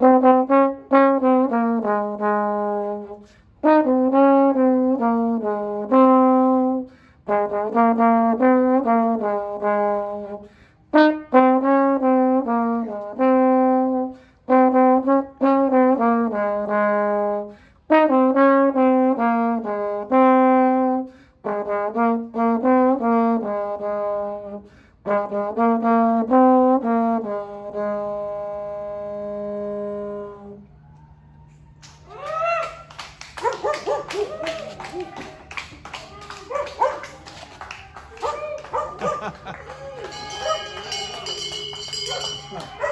da da da da da da Ha ha ha!